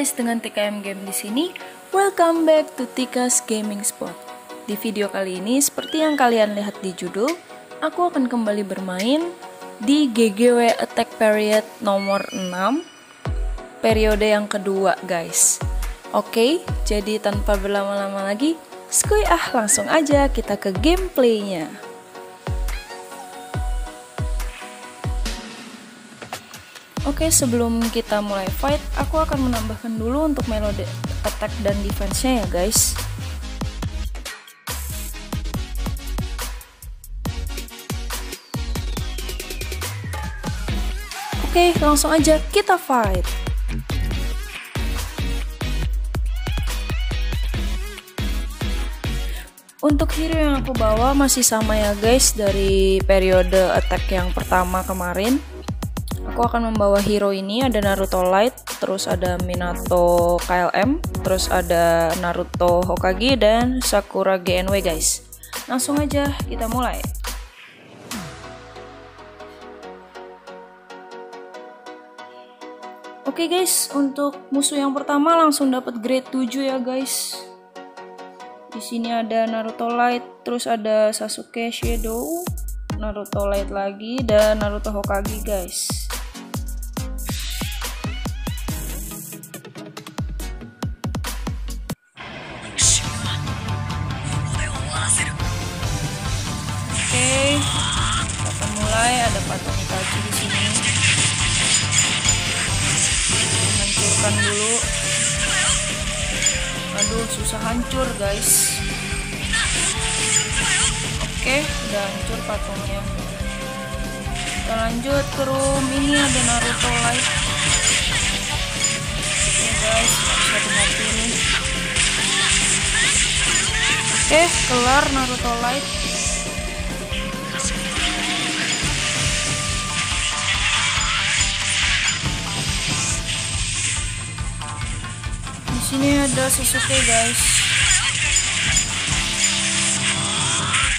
guys, dengan TKM Game di sini. Welcome back to Tika's Gaming Spot. Di video kali ini, seperti yang kalian lihat di judul, aku akan kembali bermain di GGW Attack Period nomor 6, periode yang kedua guys. Oke, jadi tanpa berlama-lama lagi, skuy ah langsung aja kita ke gameplaynya. Oke, sebelum kita mulai fight, aku akan menambahkan dulu untuk melode attack dan defense-nya ya guys. Oke, langsung aja kita fight. Untuk hero yang aku bawa masih sama ya guys dari periode attack yang pertama kemarin aku akan membawa hero ini ada Naruto Light, terus ada Minato KLM, terus ada Naruto Hokage dan Sakura GNW guys. Langsung aja kita mulai. Oke okay guys, untuk musuh yang pertama langsung dapat grade 7 ya guys. Di sini ada Naruto Light, terus ada Sasuke Shadow, Naruto Light lagi dan Naruto Hokage guys. Hancurkan dulu. Aduh susah hancur guys. Oke udah hancur patungnya. Kita lanjut ke room. Ini ada Naruto Light. Oke guys bisa hati ini oke kelar Naruto Light sini ada Sasuke guys.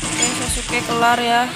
Oke Sasuke kelar ya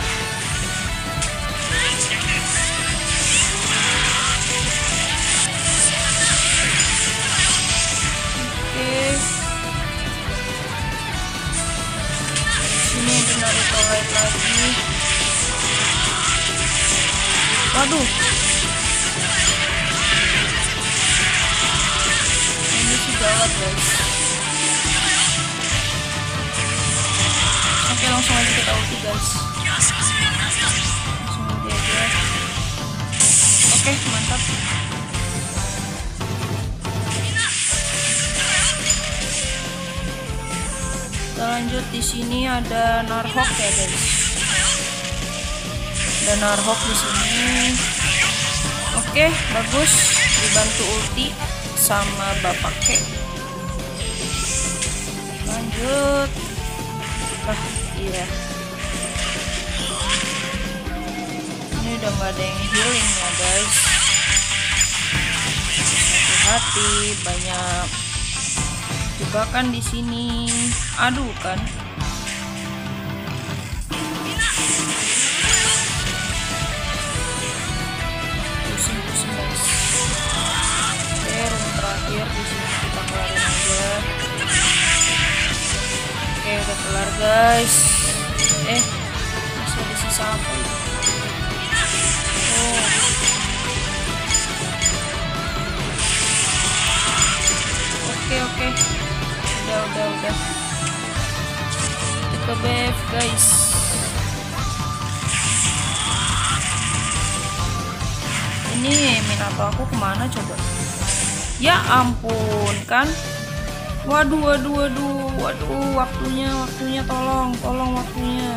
kita lanjut di sini ada narhok ya guys. Ada narhok di sini. Oke bagus. Dibantu ulti sama bapak kek. Lanjut. Ah iya. Ini udah nggak ada yang healing ya guys. Hati-hati banyak juga kan. Di sini aduh kan guys udah guys. Eh masih ada sisa apa ya? Oh. Oke oke udah udah kita BF guys. Ini Minato aku ke mana coba? Ya ampun kan? Waduh waduh waduh waduh waktunya waktunya tolong tolong waktunya.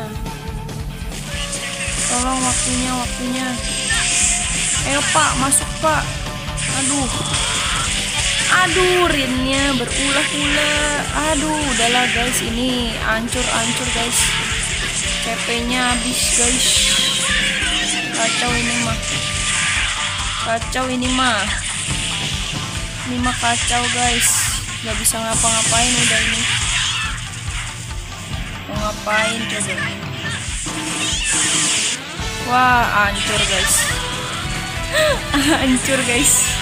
Tolong waktunya waktunya. Ayo pak masuk pak. Aduh aduh rinnya berulah-ulah. Aduh udahlah guys. Ini ancur-ancur guys. CP nya habis guys. Kacau ini mah. Kacau ini mah. Ini mah kacau guys. Nggak bisa ngapa-ngapain udah ini. Mau ngapain coba? Wah hancur guys. Hancur guys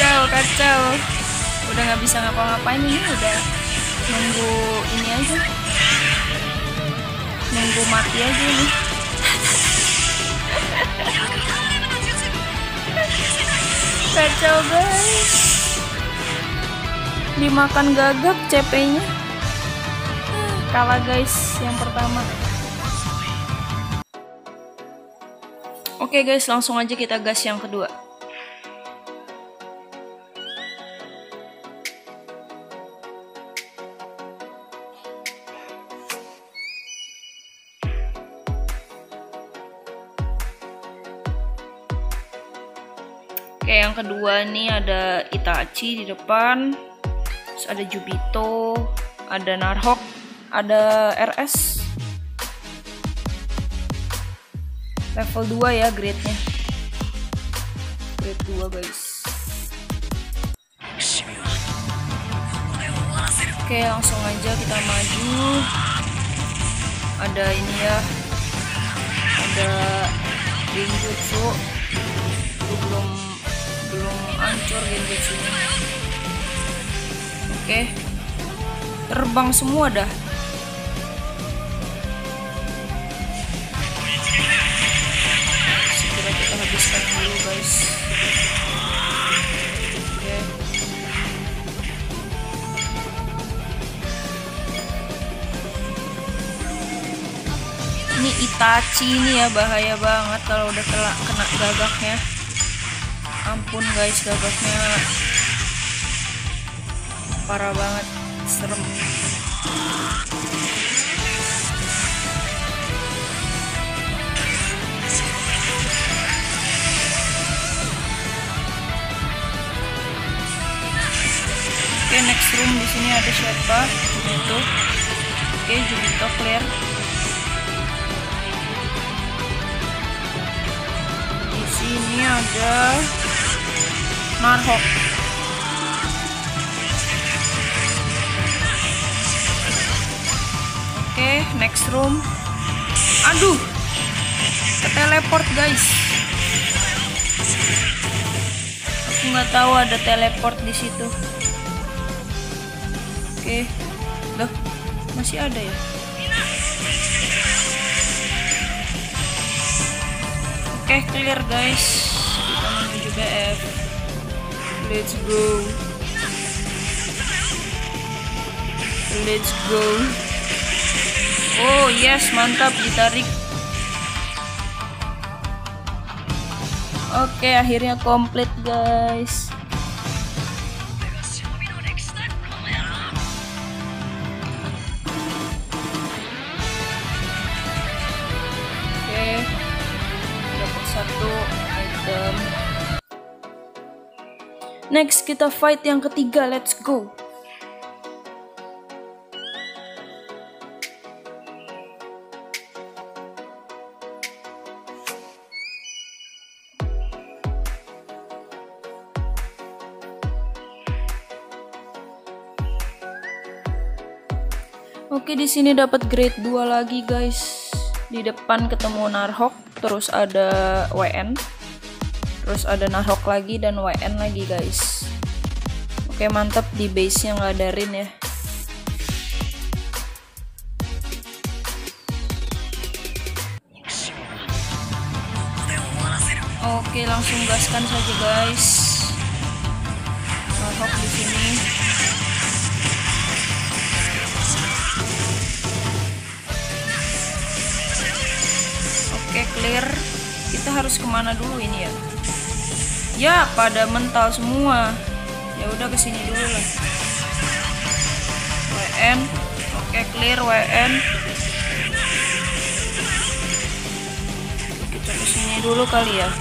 kacau kacau. Udah nggak bisa ngapa-ngapain ini udah nunggu ini aja. Nunggu mati aja ini. Kacau guys dimakan gagap CP nya kalah guys yang pertama. Oke guys langsung aja kita gas yang kedua yang kedua nih ada Itachi di depan. Terus ada Jubito, ada Narhok, ada RS. Level 2 ya grade-nya. Grade 2, guys. Oke, langsung aja kita maju. Ada ini ya. Ada Genjutsu. Belum hancur genjutsunya. Oke. Terbang semua dah. Segera kita habiskan dulu, guys. Oke. Ini Itachi ini ya bahaya banget kalau udah kena, kena gagaknya. Ampun guys, gagaknya parah banget, serem. Oke, next room di sini ada siapa? Jubito. Oke, Jubito clear. Di sini ada Narhok. Oke, next room. Aduh, ke teleport guys. Aku nggak tahu ada teleport di situ. Oke, loh masih ada ya? Oke, clear guys. Kita menuju BF. Let's go. Let's go. Oh yes, mantap ditarik. Oke, akhirnya komplit guys. Next kita fight yang ketiga, let's go. Oke, di sini dapat grade 2 lagi, guys. Di depan ketemu Narhok, terus ada WN. Terus ada Narhok lagi dan WN lagi, guys. Oke, mantap di base-nya nggak ada Rin ya. Oke, langsung gaskan saja, guys. Narhok di sini. Oke clear Kita harus ke mana dulu ini ya Ya pada mental semua. Ya udah ke sini dulu lah. WN Oke clear WN Kita ke sini dulu kali ya.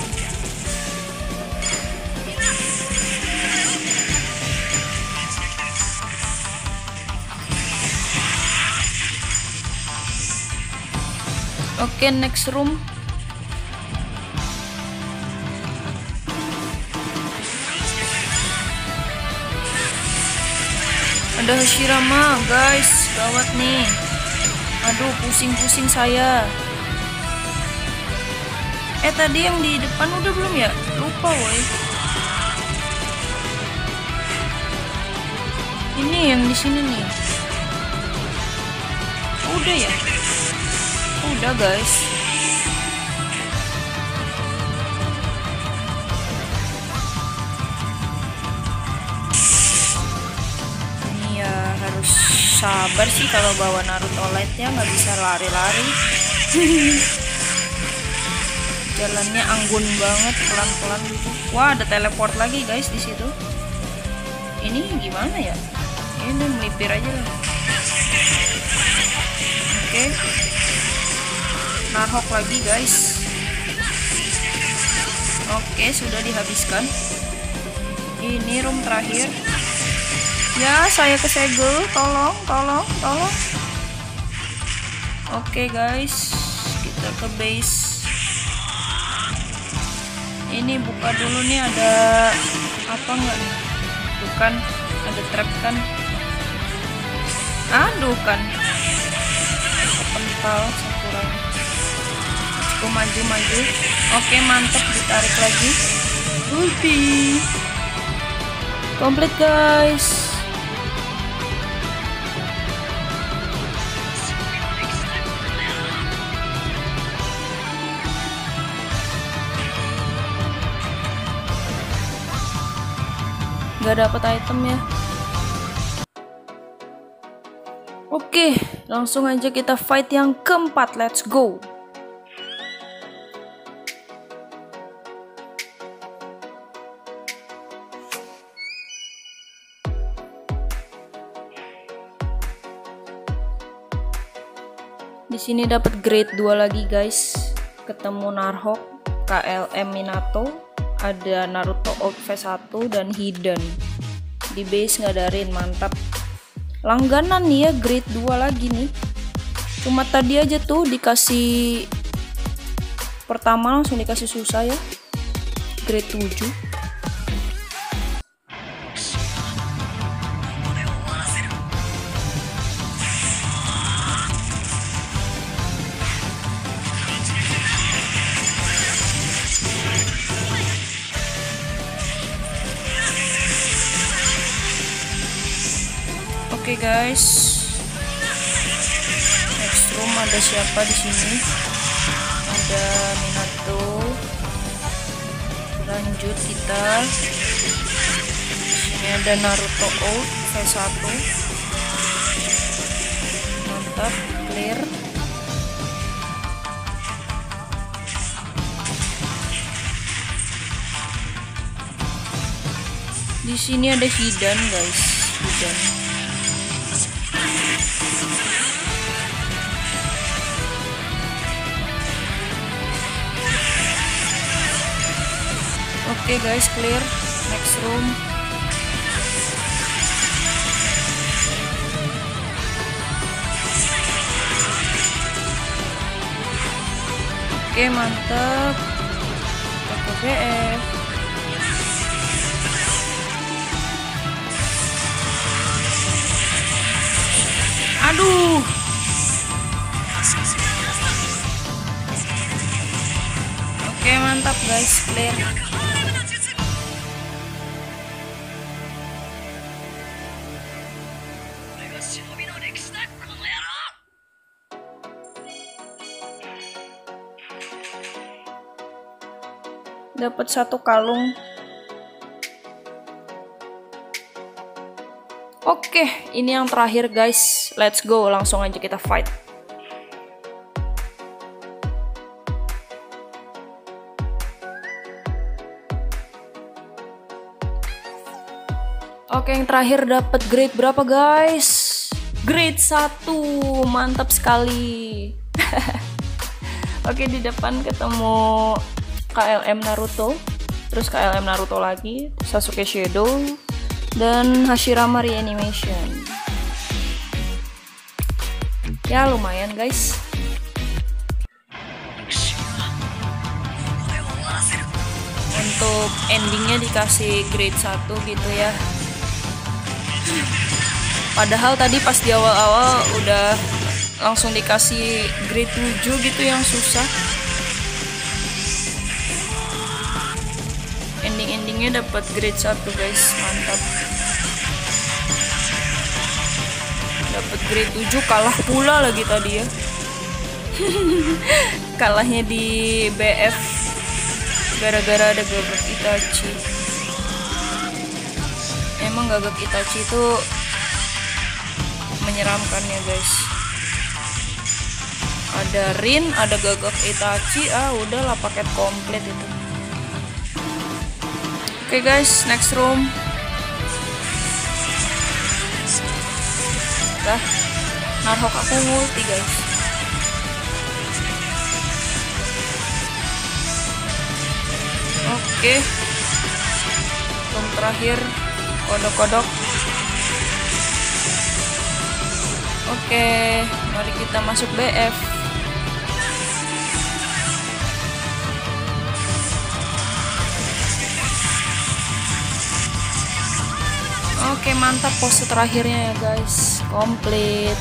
Oke, next room. ada Hashirama guys. Gawat nih. Aduh pusing-pusing saya. Eh tadi yang di depan udah belum ya? Lupa woi. Ini yang di sini nih. Udah ya? Udah guys. Sabar sih kalau bawa Naruto Light ya nggak bisa lari-lari. Jalannya anggun banget pelan-pelan gitu. Wah ada teleport lagi guys di situ. Ini gimana ya? Ini melipir aja lah. Oke. Narhok lagi guys. Oke sudah dihabiskan. Ini room terakhir. Ya saya kesegel. Tolong, tolong, tolong. Oke guys, kita ke base. Ini buka dulu nih ada apa enggak? Bukan ada trap kan? Aduh kan. Kental sakura. Aku maju maju. Oke mantep ditarik lagi. Ulti. Komplit guys. Nggak dapat item ya Oke, langsung aja kita fight yang keempat. Let's go. Di sini dapat grade 2 lagi guys. Ketemu Narhok, KLM Minato, ada Naruto Old V1 dan Hidden. Di base ngadarin mantap. Langganan nih ya grade 2 lagi nih. Cuma tadi aja tuh dikasih pertama langsung dikasih susah ya. Grade 7. Guys. Next room ada siapa di sini? Ada Minato. Lanjut kita. Ini ada Naruto Old V1. Mantap, clear. Di sini ada hidden guys, hidden. Okay guys, clear. Next room. Oke, okay, mantap. Kita BF. Aduh. Oke, okay, mantap guys, clear. Dapat satu kalung oke ini yang terakhir guys let's go langsung aja kita fight Oke, yang terakhir dapat grade berapa, guys? Grade 1. Mantap sekali. Oke, di depan ketemu KLM Naruto, terus KLM Naruto lagi, Sasuke Shadow, dan Hashirama Reanimation. Ya lumayan guys. Untuk endingnya dikasih grade 1 gitu ya. Padahal tadi pas di awal-awal udah langsung dikasih grade 7 gitu yang susah. Ending-endingnya dapat grade 1 guys. Mantap. Dapat grade 7 kalah pula lagi tadi ya. Kalahnya di BF gara-gara ada gagak Itachi. Emang gagak Itachi itu menyeramkan ya guys. Ada Rin ada gagak Itachi. Ah udahlah paket komplit itu okay guys next room. Dah narhok aku multi guys. Oke. Room terakhir kodok-kodok. Oke mari kita masuk BF Oke mantap pose terakhirnya ya guys. Komplit.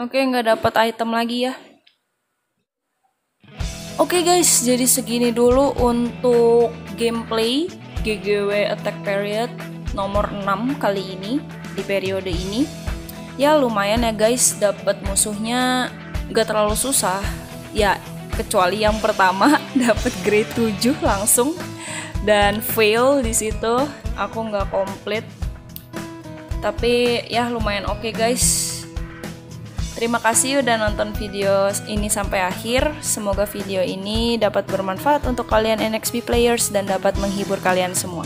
Oke nggak dapat item lagi ya. Oke guys jadi segini dulu untuk gameplay GGW Attack Period nomor 6 kali ini di periode ini ya lumayan ya guys dapat musuhnya gak terlalu susah ya kecuali yang pertama dapat grade 7 langsung dan fail di situ aku nggak komplit tapi ya lumayan oke okay guys Terima kasih udah nonton video ini sampai akhir. Semoga video ini dapat bermanfaat untuk kalian NXP players dan dapat menghibur kalian semua.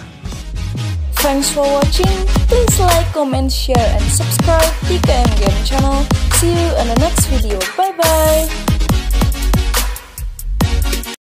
Thanks for watching. Please like, comment, share, and subscribe to TKM Game channel. See you in the next video. Bye bye.